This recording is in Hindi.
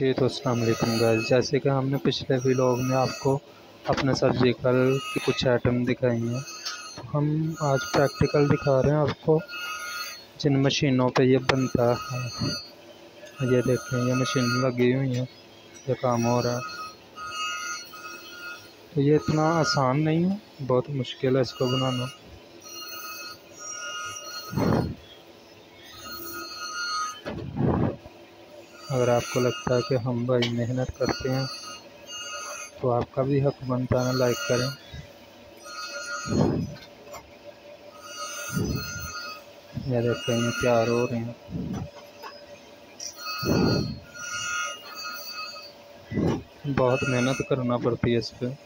जी तो वालेकुम गाइस। जैसे कि हमने पिछले व्लॉग में आपको अपने सर्जिकल की कुछ आइटम दिखाई हैं। तो हम आज प्रैक्टिकल दिखा रहे हैं आपको जिन मशीनों पे ये बनता है। ये देखें, ये मशीन लगी हुई है, ये काम हो रहा है। तो ये इतना आसान नहीं है, बहुत मुश्किल है इसको बनाना। अगर आपको लगता है कि हम भाई मेहनत करते हैं तो आपका भी हक बनता है लाइक करें। ये देखें ये तैयार हो रहे हैं। बहुत मेहनत करना पड़ती है इस पर